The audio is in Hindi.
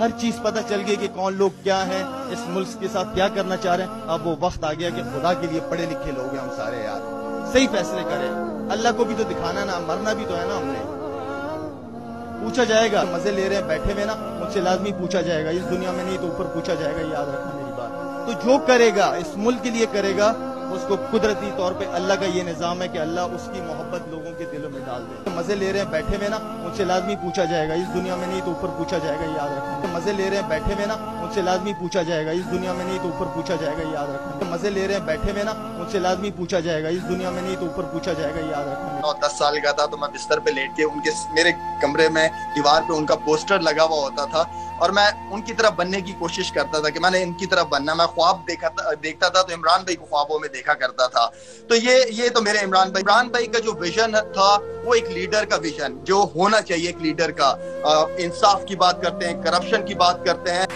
हर चीज़ पता चल गई कि कौन लोग क्या हैं, इस मुल्क के साथ क्या करना चाह रहे हैं। अब वो वक्त आ गया कि खुदा के लिए पढ़े लिखे लोग हैं हम सारे यार। सही फैसले करें। अल्लाह को भी तो दिखाना ना, मरना भी तो है ना हमने। पूछा जाएगा, मज़े ले रहे हैं, बैठे हुए ना, मुझसे लाजमी पूछा जाएगा। इस दुनिया में नहीं तो ऊपर पूछा जाएगा याद रखना मेरी बात। तो जो करेगा, इस मुल्क के लिए करेगा उसको कुदरती तौर पे अल्लाह का ये निज़ाम है कि अल्लाह उसकी मोहब्बत लोगों के दिलों में डाल दे। मज़े ले रहे हैं बैठे हुए ना, उनसे लाजमी पूछा जाएगा, इस दुनिया में नहीं तो ऊपर पूछा जाएगा याद रखना। मज़े ले रहे हैं बैठे हुए ना, उनसे लाजमी पूछा जाएगा, इस दुनिया में नहीं तो ऊपर पूछा जाएगा याद रखना। मज़े ले रहे हैं बैठे हुए ना, उनसे लाजमी पूछा जाएगा, इस दुनिया में नहीं तो ऊपर पूछा जाएगा याद रखना। नौ, दस साल का था तो मैं बिस्तर पे लेट के उनके मेरे कमरे में दीवार पे उनका पोस्टर लगा हुआ होता था और मैं उनकी तरफ़ बनने की कोशिश करता था कि मैंने इनकी तरफ़ बनना, मैं ख्वाब देखा देखता था तो इमरान भाई को ख्वाबों में देखा करता था। तो ये ये तो मेरे इमरान भाई इमरान भाई का जो विजन था, वो एक लीडर का विजन जो होना चाहिए एक लीडर का। इंसाफ की बात करते हैं करप्शन की बात करते हैं।